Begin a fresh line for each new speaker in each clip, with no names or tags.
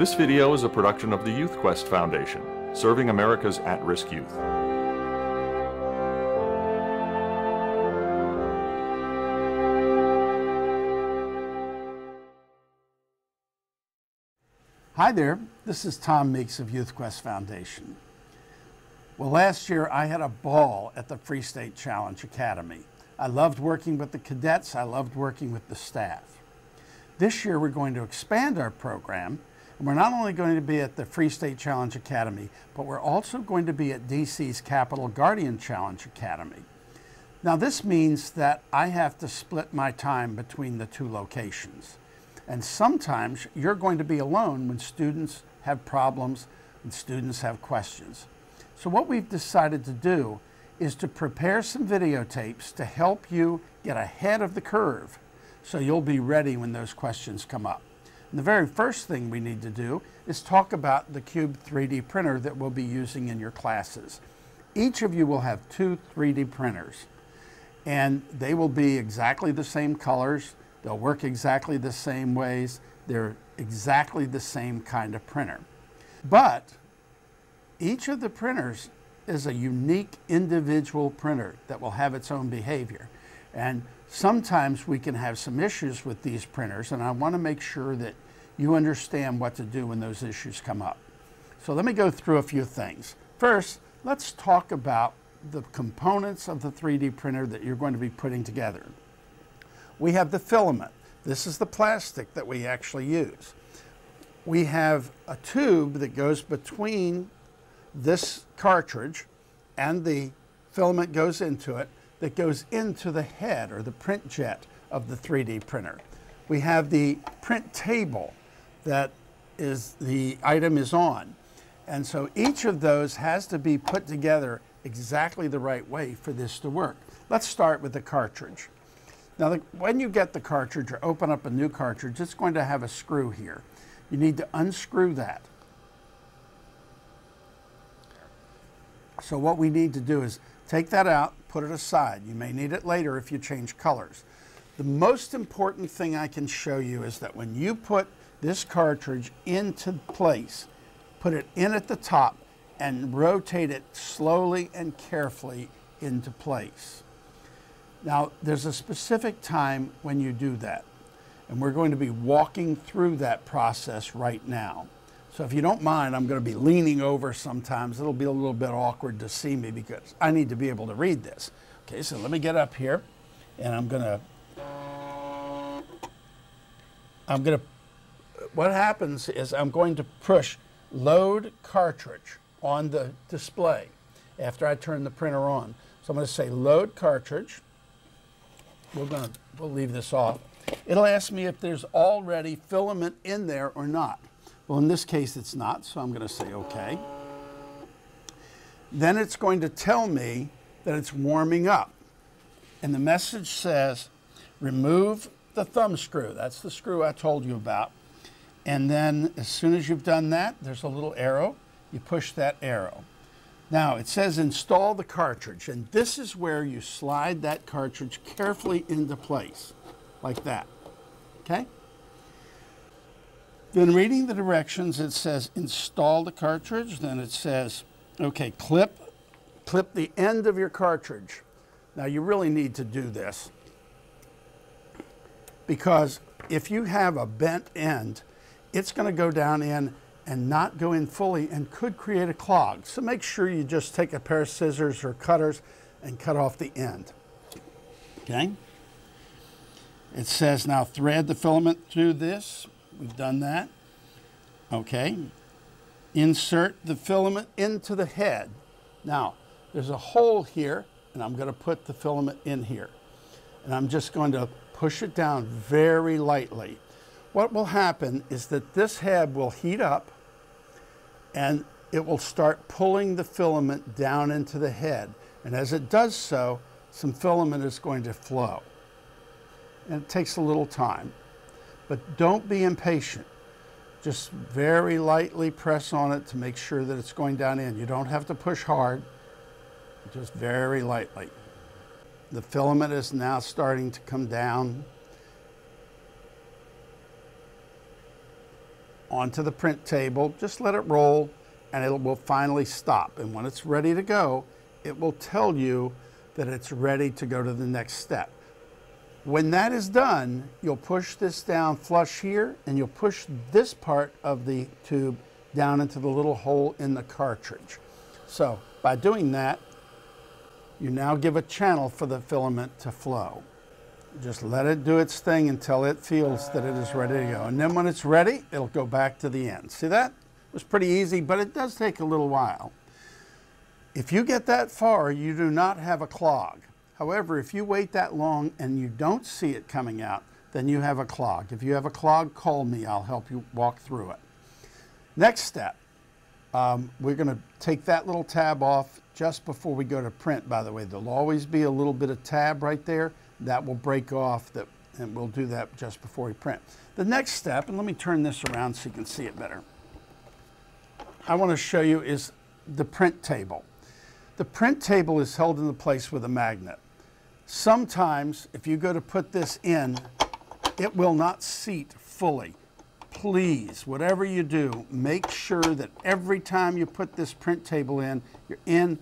This video is a production of the YouthQuest Foundation, serving America's at-risk youth.
Hi there, this is Tom Meeks of YouthQuest Foundation. Well, last year I had a ball at the Free State Challenge Academy. I loved working with the cadets, I loved working with the staff. This year we're going to expand our program, we're not only going to be at the Free State Challenge Academy, but we're also going to be at DC's Capital Guardian Challenge Academy. Now, this means that I have to split my time between the two locations. And sometimes you're going to be alone when students have problems and students have questions. So what we've decided to do is to prepare some videotapes to help you get ahead of the curve so you'll be ready when those questions come up. And the very first thing we need to do is talk about the Cube 3D printer that we'll be using in your classes. Each of you will have two 3D printers and they will be exactly the same colors, They'll work exactly the same ways. They're exactly the same kind of printer. But each of the printers is a unique individual printer that will have its own behavior. And sometimes we can have some issues with these printers, and I want to make sure that you understand what to do when those issues come up. So let me go through a few things. First, let's talk about the components of the 3D printer that you're going to be putting together we have the filament. This is the plastic that we actually use. We have a tube that goes between this cartridge and the filament goes into it that goes into the head or the print jet of the 3D printer. We have the print table that is the item is on. And so each of those has to be put together exactly the right way for this to work. Let's start with the cartridge. Now, the, when you get the cartridge or open up a new cartridge, it's going to have a screw here. You need to unscrew that. So what we need to do is take that out, put it aside. You may need it later if you change colors. The most important thing I can show you is that when you put this cartridge into place, put it in at the top and rotate it slowly and carefully into place. Now, there's a specific time when you do that, and we're going to be walking through that process right now. So if you don't mind, I'm going to be leaning over sometimes. It'll be a little bit awkward to see me because I need to be able to read this. Okay, so let me get up here, and I'm going to, I'm going to, what happens is I'm going to push load cartridge on the display after I turn the printer on. So I'm going to say load cartridge we're going to we'll leave this off. It'll ask me if there's already filament in there or not. Well, in this case, it's not, so I'm going to say OK. Then it's going to tell me that it's warming up. And the message says, remove the thumb screw. That's the screw I told you about. And then as soon as you've done that, there's a little arrow. You push that arrow. Now it says install the cartridge and this is where you slide that cartridge carefully into place like that, okay? Then reading the directions it says install the cartridge, then it says, okay, clip, clip the end of your cartridge. Now you really need to do this because if you have a bent end, it's going to go down in and not go in fully and could create a clog. So make sure you just take a pair of scissors or cutters and cut off the end. Okay? It says now thread the filament through this. We've done that. Okay. Insert the filament into the head. Now, there's a hole here, and I'm going to put the filament in here. And I'm just going to push it down very lightly what will happen is that this head will heat up and it will start pulling the filament down into the head. And as it does so, some filament is going to flow. And it takes a little time. But don't be impatient. Just very lightly press on it to make sure that it's going down in. You don't have to push hard, just very lightly. The filament is now starting to come down onto the print table. Just let it roll and it will finally stop. And when it's ready to go, it will tell you that it's ready to go to the next step. When that is done, you'll push this down flush here and you'll push this part of the tube down into the little hole in the cartridge. So by doing that, you now give a channel for the filament to flow. Just let it do its thing until it feels that it is ready to go. And then when it's ready, it'll go back to the end. See that? It was pretty easy, but it does take a little while. If you get that far, you do not have a clog. However, if you wait that long and you don't see it coming out, then you have a clog. If you have a clog, call me. I'll help you walk through it. Next step, um, we're going to take that little tab off just before we go to print, by the way. There'll always be a little bit of tab right there that will break off that, and we'll do that just before we print. The next step, and let me turn this around so you can see it better. I want to show you is the print table. The print table is held into place with a magnet. Sometimes if you go to put this in, it will not seat fully. Please, whatever you do, make sure that every time you put this print table in, you're in,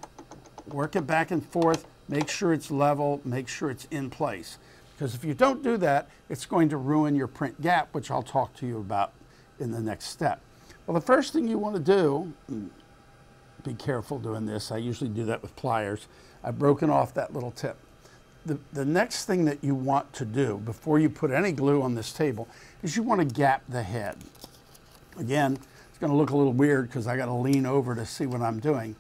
work it back and forth, make sure it's level, make sure it's in place. Because if you don't do that, it's going to ruin your print gap, which I'll talk to you about in the next step. Well, the first thing you want to do, be careful doing this, I usually do that with pliers. I've broken off that little tip. The, the next thing that you want to do before you put any glue on this table is you want to gap the head. Again, it's going to look a little weird because I got to lean over to see what I'm doing.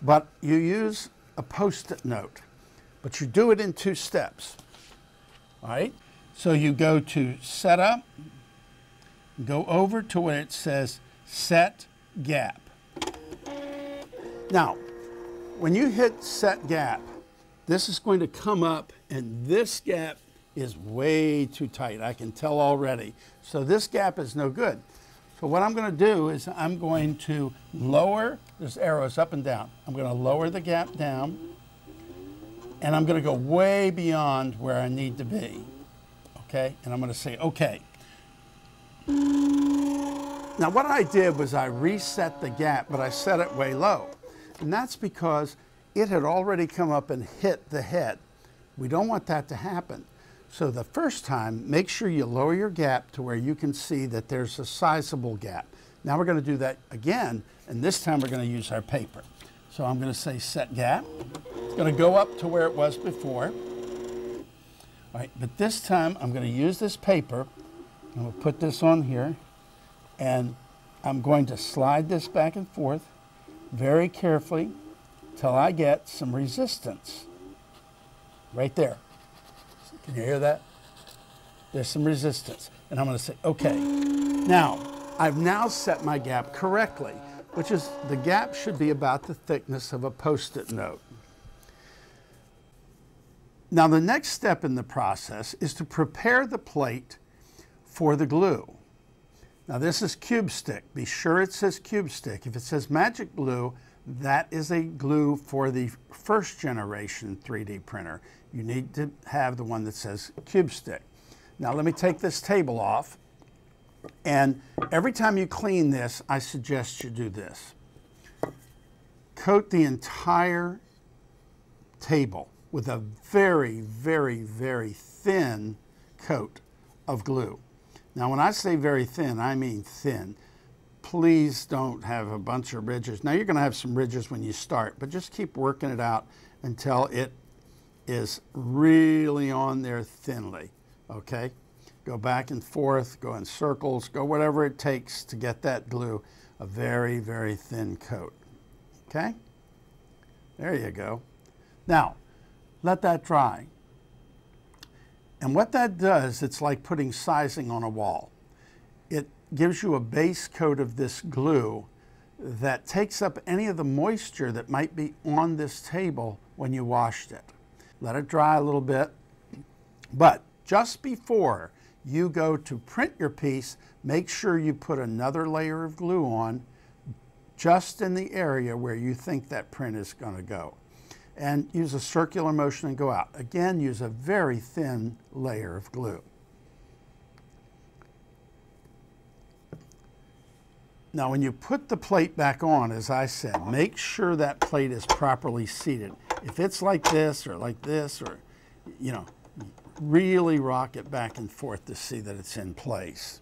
But you use a post-it note, but you do it in two steps. All right? So you go to Setup, go over to where it says Set Gap. Now, when you hit Set Gap, this is going to come up and this gap is way too tight. I can tell already. So this gap is no good. So what I'm going to do is I'm going to lower, there's arrows up and down. I'm going to lower the gap down and I'm going to go way beyond where I need to be. Okay, and I'm going to say, okay. Now what I did was I reset the gap, but I set it way low. And that's because it had already come up and hit the head. We don't want that to happen. So the first time, make sure you lower your gap to where you can see that there's a sizable gap. Now we're going to do that again, and this time we're going to use our paper. So I'm going to say set gap. It's going to go up to where it was before. All right, but this time I'm going to use this paper. I'm going to put this on here, and I'm going to slide this back and forth very carefully till I get some resistance right there. Can you hear that? There's some resistance. And I'm going to say, okay. Now, I've now set my gap correctly, which is the gap should be about the thickness of a post-it note. Now, the next step in the process is to prepare the plate for the glue. Now, this is cube stick. Be sure it says cube stick. If it says magic glue, that is a glue for the first generation 3D printer. You need to have the one that says cube stick. Now let me take this table off. And every time you clean this, I suggest you do this. Coat the entire table with a very, very, very thin coat of glue. Now when I say very thin, I mean thin please don't have a bunch of ridges. Now you're going to have some ridges when you start, but just keep working it out until it is really on there thinly, okay? Go back and forth, go in circles, go whatever it takes to get that glue a very, very thin coat, okay? There you go. Now, let that dry. And what that does, it's like putting sizing on a wall. It gives you a base coat of this glue that takes up any of the moisture that might be on this table when you washed it. Let it dry a little bit, but just before you go to print your piece, make sure you put another layer of glue on just in the area where you think that print is going to go. And use a circular motion and go out. Again, use a very thin layer of glue. Now, when you put the plate back on, as I said, make sure that plate is properly seated. If it's like this or like this or, you know, really rock it back and forth to see that it's in place.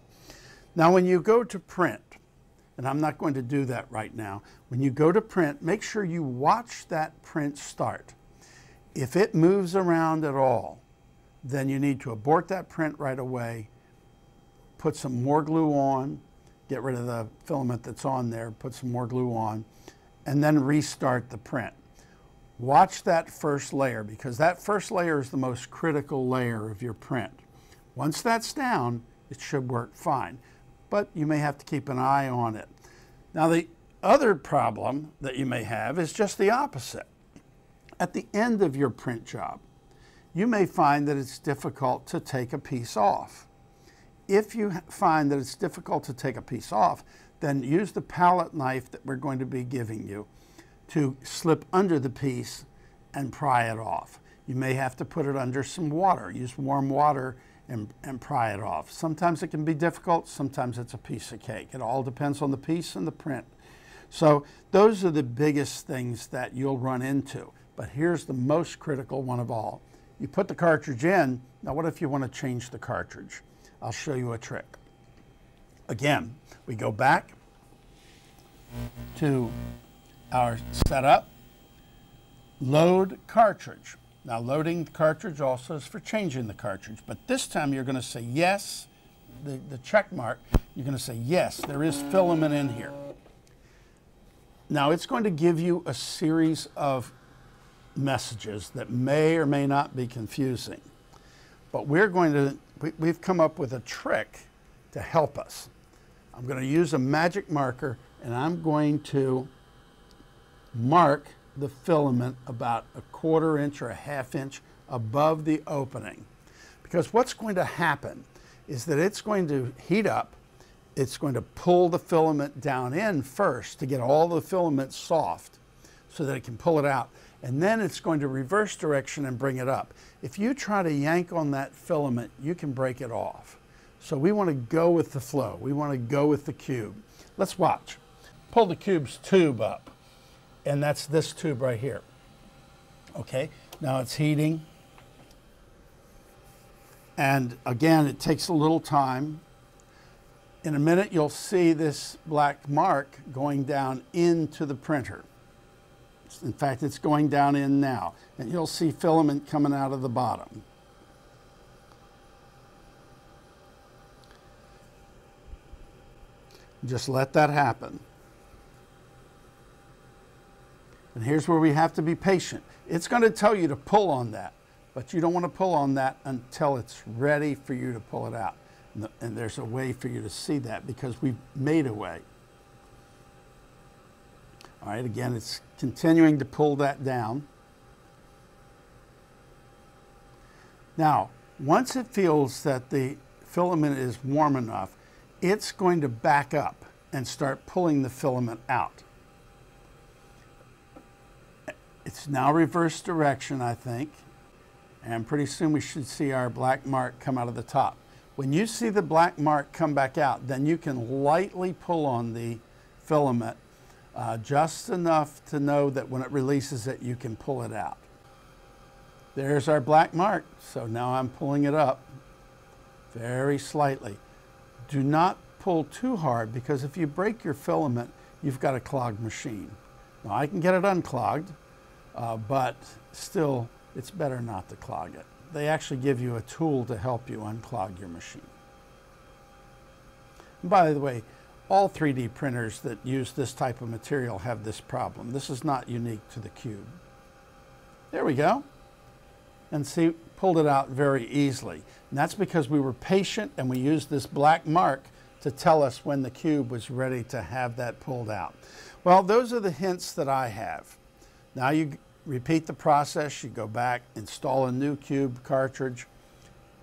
Now, when you go to print, and I'm not going to do that right now, when you go to print, make sure you watch that print start. If it moves around at all, then you need to abort that print right away, put some more glue on, get rid of the filament that's on there, put some more glue on, and then restart the print. Watch that first layer because that first layer is the most critical layer of your print. Once that's down, it should work fine, but you may have to keep an eye on it. Now the other problem that you may have is just the opposite. At the end of your print job, you may find that it's difficult to take a piece off. If you find that it's difficult to take a piece off, then use the palette knife that we're going to be giving you to slip under the piece and pry it off. You may have to put it under some water. Use warm water and, and pry it off. Sometimes it can be difficult, sometimes it's a piece of cake. It all depends on the piece and the print. So those are the biggest things that you'll run into. But here's the most critical one of all. You put the cartridge in, now what if you want to change the cartridge? I'll show you a trick. Again, we go back to our setup, load cartridge. Now loading the cartridge also is for changing the cartridge, but this time you're going to say yes, the, the check mark, you're going to say yes, there is filament in here. Now it's going to give you a series of messages that may or may not be confusing. But we're going to, we, have come up with a trick to help us. I'm going to use a magic marker and I'm going to mark the filament about a quarter inch or a half inch above the opening. Because what's going to happen is that it's going to heat up, it's going to pull the filament down in first to get all the filament soft so that it can pull it out and then it's going to reverse direction and bring it up. If you try to yank on that filament, you can break it off. So we want to go with the flow. We want to go with the cube. Let's watch. Pull the cube's tube up, and that's this tube right here. Okay, now it's heating. And again, it takes a little time. In a minute, you'll see this black mark going down into the printer. In fact, it's going down in now. And you'll see filament coming out of the bottom. Just let that happen. And here's where we have to be patient. It's going to tell you to pull on that, but you don't want to pull on that until it's ready for you to pull it out. And there's a way for you to see that because we've made a way. All right, again, it's continuing to pull that down. Now, once it feels that the filament is warm enough, it's going to back up and start pulling the filament out. It's now reverse direction, I think, and pretty soon we should see our black mark come out of the top. When you see the black mark come back out, then you can lightly pull on the filament uh, just enough to know that when it releases it, you can pull it out. There's our black mark. So now I'm pulling it up very slightly. Do not pull too hard because if you break your filament, you've got a clogged machine. Now I can get it unclogged, uh, but still it's better not to clog it. They actually give you a tool to help you unclog your machine. And by the way, all 3D printers that use this type of material have this problem. This is not unique to the cube. There we go. And see, pulled it out very easily. And that's because we were patient and we used this black mark to tell us when the cube was ready to have that pulled out. Well, those are the hints that I have. Now you repeat the process. You go back, install a new cube cartridge.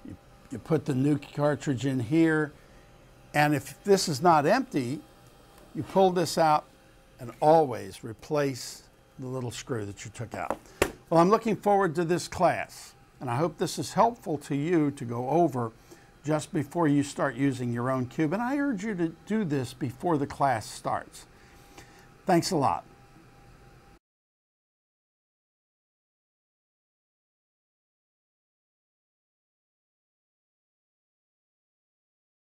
You, you put the new cartridge in here and if this is not empty, you pull this out and always replace the little screw that you took out. Well, I'm looking forward to this class, and I hope this is helpful to you to go over just before you start using your own cube. And I urge you to do this before the class starts. Thanks a lot.